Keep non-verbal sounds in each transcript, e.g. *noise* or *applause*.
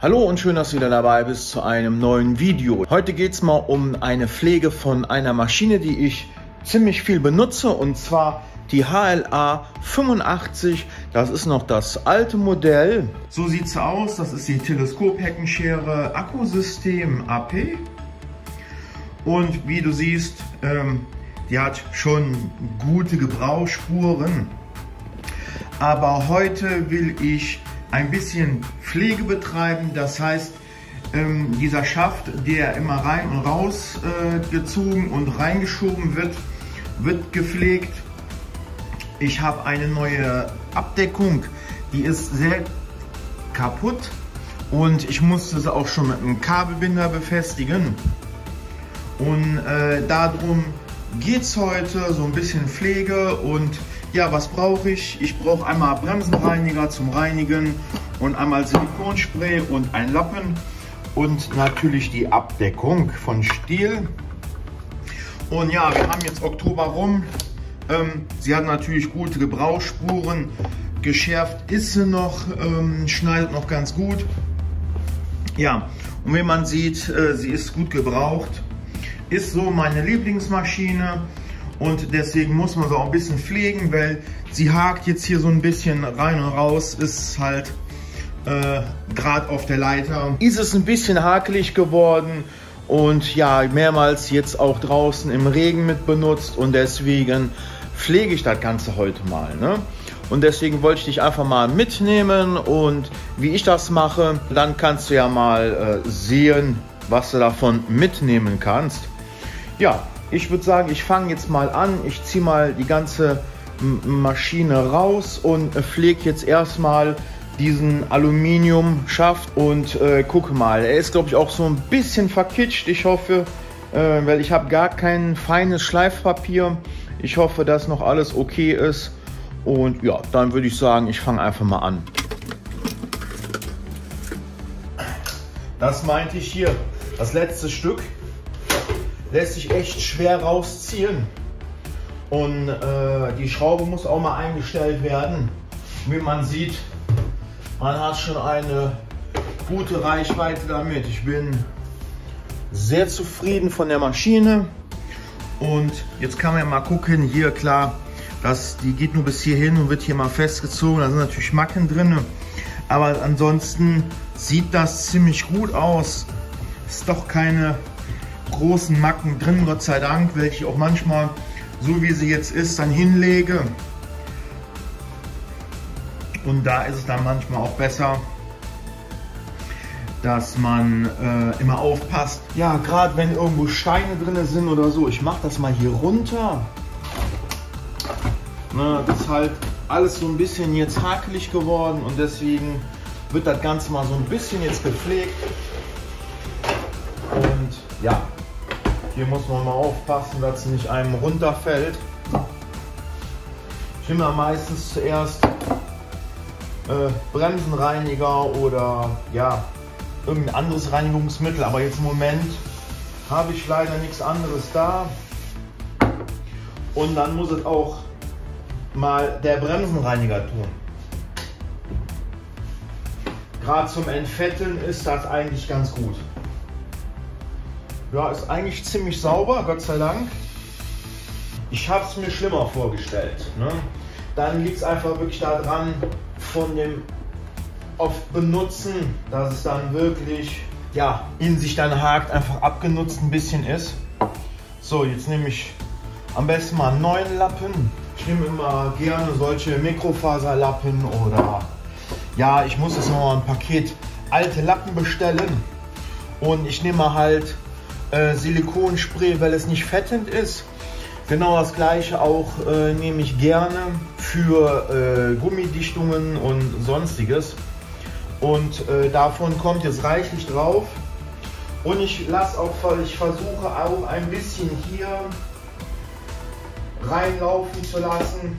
Hallo und schön, dass du wieder dabei bist zu einem neuen Video. Heute geht es mal um eine Pflege von einer Maschine, die ich ziemlich viel benutze und zwar die HLA 85. Das ist noch das alte Modell. So sieht sie aus. Das ist die Teleskop-Heckenschere Akkusystem AP. Und wie du siehst, ähm, die hat schon gute Gebrauchsspuren. Aber heute will ich ein bisschen Pflege betreiben. Das heißt, ähm, dieser Schaft, der immer rein und raus äh, gezogen und reingeschoben wird, wird gepflegt. Ich habe eine neue Abdeckung, die ist sehr kaputt und ich musste sie auch schon mit einem Kabelbinder befestigen. Und äh, darum geht es heute, so ein bisschen Pflege und ja, was brauche ich? Ich brauche einmal Bremsenreiniger zum Reinigen und einmal Silikonspray und ein Lappen und natürlich die Abdeckung von Stiel. Und ja, wir haben jetzt Oktober rum. Ähm, sie hat natürlich gute Gebrauchsspuren. Geschärft ist sie noch, ähm, schneidet noch ganz gut. Ja, und wie man sieht, äh, sie ist gut gebraucht. Ist so meine Lieblingsmaschine und deswegen muss man sie auch ein bisschen pflegen, weil sie hakt jetzt hier so ein bisschen rein und raus, ist halt äh, gerade auf der Leiter. Ist es ein bisschen hakelig geworden und ja, mehrmals jetzt auch draußen im Regen mit benutzt und deswegen pflege ich das Ganze heute mal. Ne? Und deswegen wollte ich dich einfach mal mitnehmen und wie ich das mache, dann kannst du ja mal äh, sehen, was du davon mitnehmen kannst. Ja, ich würde sagen, ich fange jetzt mal an. Ich ziehe mal die ganze Maschine raus und pflege jetzt erstmal diesen Aluminiumschaft und äh, gucke mal. Er ist, glaube ich, auch so ein bisschen verkitscht. Ich hoffe, äh, weil ich habe gar kein feines Schleifpapier. Ich hoffe, dass noch alles okay ist. Und ja, dann würde ich sagen, ich fange einfach mal an. Das meinte ich hier. Das letzte Stück lässt sich echt schwer rausziehen. Und äh, die Schraube muss auch mal eingestellt werden. Wie man sieht, man hat schon eine gute Reichweite damit. Ich bin sehr zufrieden von der Maschine. Und jetzt kann man mal gucken, hier klar, das, die geht nur bis hierhin und wird hier mal festgezogen. Da sind natürlich Macken drin. Aber ansonsten sieht das ziemlich gut aus. Ist doch keine großen Macken drin, Gott sei Dank, welche ich auch manchmal, so wie sie jetzt ist, dann hinlege. Und da ist es dann manchmal auch besser, dass man äh, immer aufpasst. Ja, gerade wenn irgendwo Steine drin sind oder so. Ich mache das mal hier runter. Na, das ist halt alles so ein bisschen jetzt hakelig geworden und deswegen wird das Ganze mal so ein bisschen jetzt gepflegt. Und ja, hier muss man mal aufpassen, dass es nicht einem runterfällt. Ich nehme meistens zuerst äh, Bremsenreiniger oder ja, irgendein anderes Reinigungsmittel. Aber jetzt im Moment habe ich leider nichts anderes da. Und dann muss es auch mal der Bremsenreiniger tun. Gerade zum Entfetteln ist das eigentlich ganz gut. Ja, ist eigentlich ziemlich sauber, Gott sei Dank. Ich habe es mir schlimmer vorgestellt. Ne? Dann liegt es einfach wirklich daran, von dem oft Benutzen, dass es dann wirklich ja, in sich dann hakt, einfach abgenutzt ein bisschen ist. So, jetzt nehme ich am besten mal einen neuen Lappen. Ich nehme immer gerne solche Mikrofaserlappen oder ja, ich muss jetzt noch mal ein Paket alte Lappen bestellen. Und ich nehme halt äh, Silikonspray, weil es nicht fettend ist. Genau das gleiche auch äh, nehme ich gerne für äh, Gummidichtungen und sonstiges. Und äh, davon kommt jetzt reichlich drauf. Und ich lasse auch, ich versuche auch ein bisschen hier reinlaufen zu lassen,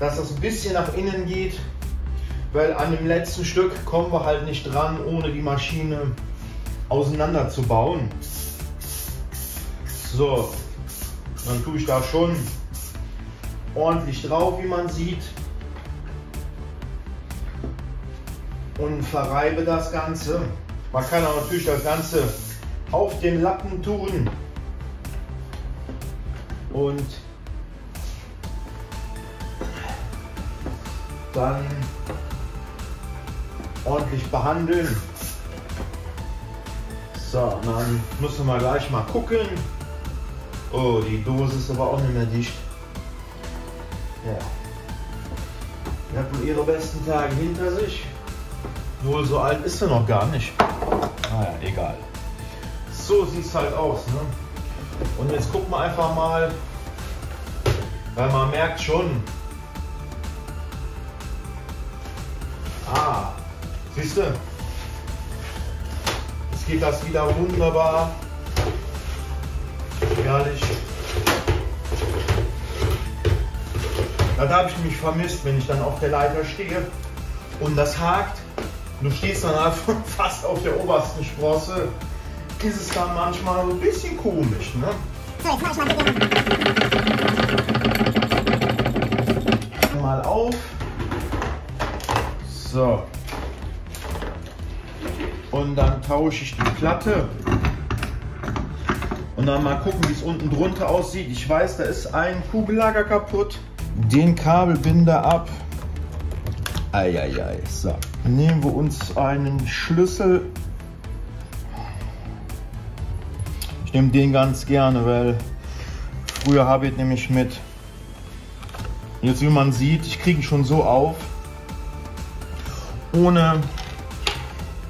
dass das ein bisschen nach innen geht, weil an dem letzten Stück kommen wir halt nicht dran, ohne die Maschine auseinanderzubauen. So, dann tue ich da schon ordentlich drauf, wie man sieht. und verreibe das Ganze. Man kann auch natürlich das Ganze auf den Lappen tun und dann ordentlich behandeln. So, dann müssen wir gleich mal gucken. Oh, die Dose ist aber auch nicht mehr dicht. Ja. Die hat wohl ihre besten Tage hinter sich. Wohl so alt ist sie noch gar nicht. Naja, egal. So sieht es halt aus. Ne? Und jetzt gucken wir einfach mal, weil man merkt schon. Ah, siehst du? Jetzt geht das wieder wunderbar. Ehrlich. Da habe ich mich vermisst, wenn ich dann auf der Leiter stehe und das hakt. Du stehst dann einfach *laughs* fast auf der obersten Sprosse. Ist es dann manchmal so ein bisschen komisch. Ne? So, jetzt mach ich mal Mal auf. So. Und dann tausche ich die Platte. Dann mal gucken, wie es unten drunter aussieht. Ich weiß, da ist ein Kugellager kaputt. Den Kabelbinder ab. Eieiei. So. Nehmen wir uns einen Schlüssel. Ich nehme den ganz gerne, weil früher habe ich nämlich mit, jetzt wie man sieht, ich kriege ihn schon so auf, ohne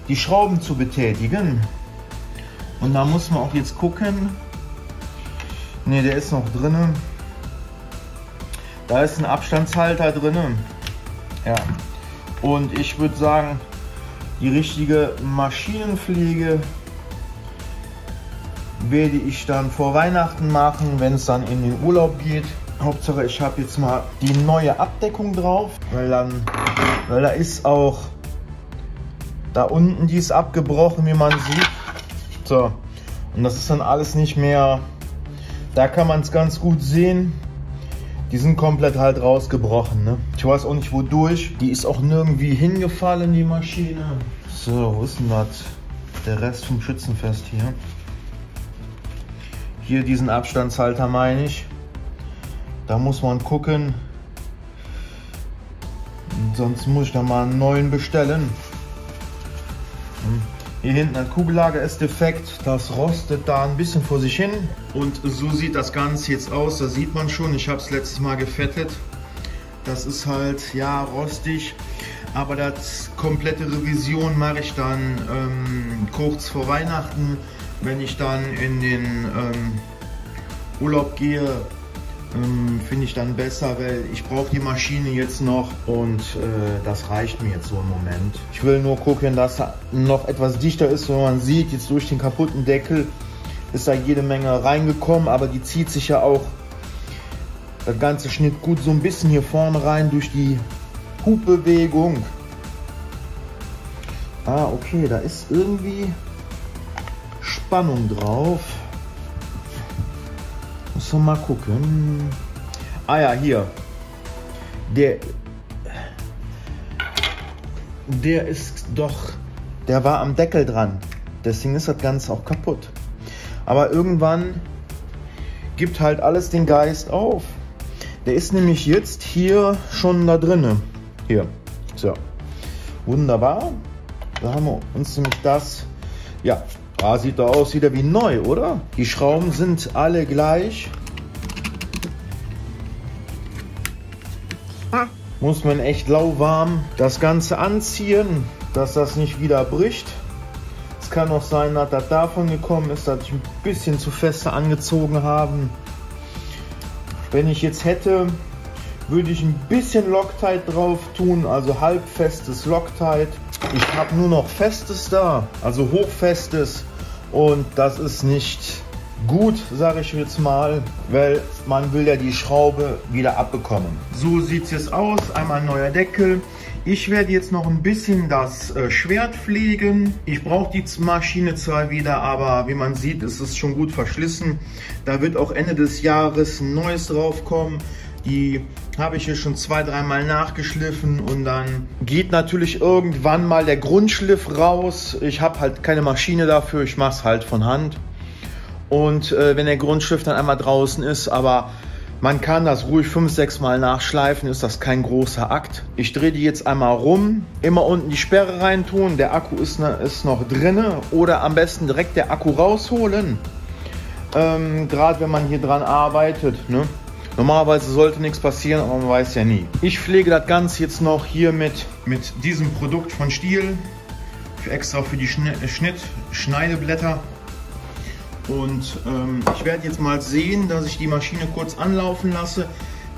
die Schrauben zu betätigen. Und da muss man auch jetzt gucken. Ne, der ist noch drin. Da ist ein Abstandshalter drin. Ja. Und ich würde sagen, die richtige Maschinenpflege werde ich dann vor Weihnachten machen, wenn es dann in den Urlaub geht. Hauptsache ich habe jetzt mal die neue Abdeckung drauf, weil dann, weil da ist auch da unten die ist abgebrochen, wie man sieht. So, und das ist dann alles nicht mehr, da kann man es ganz gut sehen. Die sind komplett halt rausgebrochen. Ne? Ich weiß auch nicht wodurch. Die ist auch nirgendwie hingefallen, die Maschine. So, wo ist denn das? Der Rest vom Schützenfest hier. Hier diesen Abstandshalter meine ich. Da muss man gucken. Sonst muss ich da mal einen neuen bestellen. Hm. Hier hinten ein Kugellager ist defekt, das rostet da ein bisschen vor sich hin. Und so sieht das Ganze jetzt aus, da sieht man schon, ich habe es letztes Mal gefettet. Das ist halt, ja, rostig. Aber das komplette Revision mache ich dann ähm, kurz vor Weihnachten, wenn ich dann in den ähm, Urlaub gehe ähm, finde ich dann besser, weil ich brauche die Maschine jetzt noch und äh, das reicht mir jetzt so im Moment. Ich will nur gucken, dass er noch etwas dichter ist, wenn man sieht, jetzt durch den kaputten Deckel ist da jede Menge reingekommen, aber die zieht sich ja auch das ganze Schnitt gut so ein bisschen hier vorne rein durch die Hubbewegung. Ah, okay, da ist irgendwie Spannung drauf. Muss mal gucken. Ah ja, hier. Der. Der ist doch. Der war am Deckel dran. Deswegen ist das Ganze auch kaputt. Aber irgendwann gibt halt alles den Geist auf. Der ist nämlich jetzt hier schon da drinne. Hier. So. Wunderbar. Da haben wir uns nämlich das. Ja, Ah, sieht doch aus wieder wie neu, oder? Die Schrauben sind alle gleich. Ah. Muss man echt lauwarm das Ganze anziehen, dass das nicht wieder bricht. Es kann auch sein, dass das davon gekommen ist, dass ich ein bisschen zu feste angezogen habe. Wenn ich jetzt hätte, würde ich ein bisschen Loctite drauf tun, also halbfestes Loctite. Ich habe nur noch festes da, also hochfestes und das ist nicht gut, sage ich jetzt mal, weil man will ja die Schraube wieder abbekommen. So sieht es jetzt aus, einmal ein neuer Deckel. Ich werde jetzt noch ein bisschen das äh, Schwert pflegen. Ich brauche die Maschine zwar wieder, aber wie man sieht, ist es schon gut verschlissen. Da wird auch Ende des Jahres ein neues drauf kommen. Die habe ich hier schon zwei, dreimal nachgeschliffen und dann geht natürlich irgendwann mal der Grundschliff raus. Ich habe halt keine Maschine dafür, ich mache es halt von Hand. Und äh, wenn der Grundschliff dann einmal draußen ist, aber man kann das ruhig fünf, sechs Mal nachschleifen, ist das kein großer Akt. Ich drehe die jetzt einmal rum, immer unten die Sperre reintun, der Akku ist, ist noch drinne oder am besten direkt der Akku rausholen. Ähm, Gerade wenn man hier dran arbeitet. Ne? Normalerweise sollte nichts passieren, aber man weiß ja nie. Ich pflege das Ganze jetzt noch hier mit, mit diesem Produkt von Stiel. Für extra für die Schnitt, Schneideblätter. Und ähm, ich werde jetzt mal sehen, dass ich die Maschine kurz anlaufen lasse,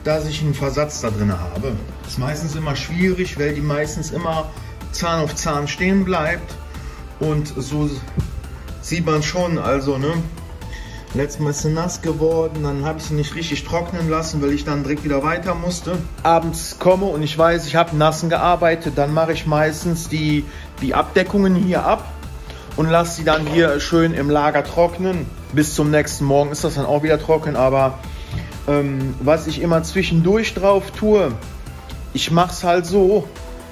dass ich einen Versatz da drin habe. Das ist meistens immer schwierig, weil die meistens immer Zahn auf Zahn stehen bleibt. Und so sieht man schon, also ne, Letztes Mal ist sie nass geworden, dann habe ich sie nicht richtig trocknen lassen, weil ich dann direkt wieder weiter musste. Abends komme und ich weiß, ich habe nassen gearbeitet, dann mache ich meistens die, die Abdeckungen hier ab und lasse sie dann hier schön im Lager trocknen. Bis zum nächsten Morgen ist das dann auch wieder trocken, aber ähm, was ich immer zwischendurch drauf tue, ich mache es halt so,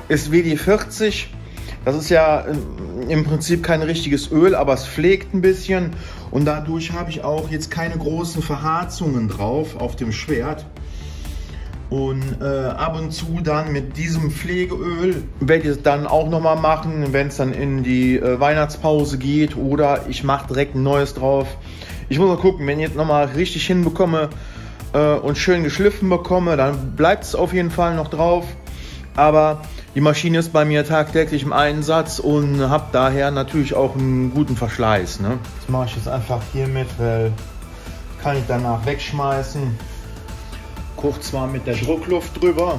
ist WD-40. Das ist ja ähm, im Prinzip kein richtiges Öl, aber es pflegt ein bisschen und dadurch habe ich auch jetzt keine großen Verharzungen drauf auf dem Schwert. Und äh, ab und zu dann mit diesem Pflegeöl werde ich es dann auch nochmal machen, wenn es dann in die äh, Weihnachtspause geht oder ich mache direkt ein neues drauf. Ich muss mal gucken, wenn ich jetzt nochmal richtig hinbekomme äh, und schön geschliffen bekomme, dann bleibt es auf jeden Fall noch drauf. Aber die Maschine ist bei mir tagtäglich im Einsatz und habe daher natürlich auch einen guten Verschleiß. Ne? Das mache ich jetzt einfach hier mit, weil kann ich danach wegschmeißen. Kurz zwar mit der Druckluft drüber.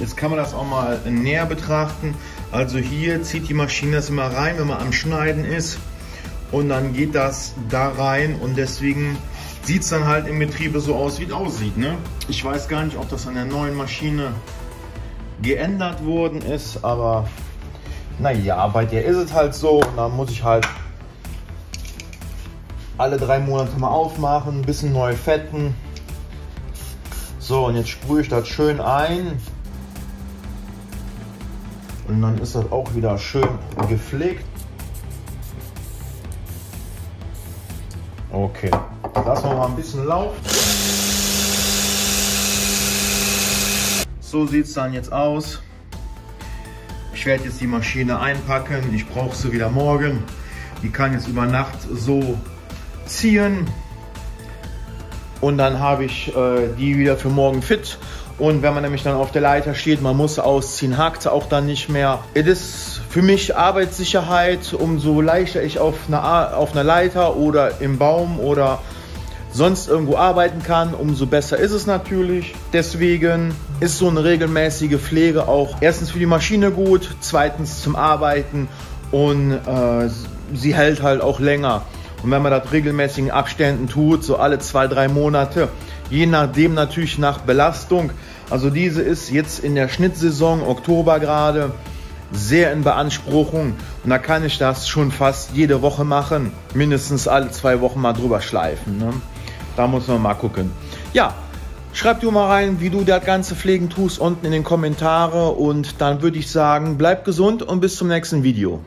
Jetzt kann man das auch mal näher betrachten. Also hier zieht die Maschine das immer rein, wenn man am Schneiden ist. Und dann geht das da rein und deswegen sieht es dann halt im Betriebe so aus, wie es aussieht. Ne? Ich weiß gar nicht, ob das an der neuen Maschine geändert worden ist, aber naja, bei der ist es halt so und da muss ich halt alle drei Monate mal aufmachen, ein bisschen neu fetten. So, und jetzt sprühe ich das schön ein. Und dann ist das auch wieder schön gepflegt. Okay. Lassen wir mal ein bisschen laufen. So sieht es dann jetzt aus. Ich werde jetzt die Maschine einpacken. Ich brauche sie wieder morgen. Die kann jetzt über Nacht so ziehen. Und dann habe ich äh, die wieder für morgen fit. Und wenn man nämlich dann auf der Leiter steht, man muss ausziehen, hakt auch dann nicht mehr. Es ist für mich Arbeitssicherheit, umso leichter ich auf einer, auf einer Leiter oder im Baum oder sonst irgendwo arbeiten kann, umso besser ist es natürlich. Deswegen ist so eine regelmäßige Pflege auch erstens für die Maschine gut, zweitens zum Arbeiten und äh, sie hält halt auch länger. Und wenn man das regelmäßigen Abständen tut, so alle zwei, drei Monate, je nachdem natürlich nach Belastung. Also diese ist jetzt in der Schnittsaison, Oktober gerade, sehr in Beanspruchung und da kann ich das schon fast jede Woche machen, mindestens alle zwei Wochen mal drüber schleifen. Ne? Da muss man mal gucken. Ja, schreib du mal rein, wie du das ganze Pflegen tust unten in den Kommentare und dann würde ich sagen, bleib gesund und bis zum nächsten Video.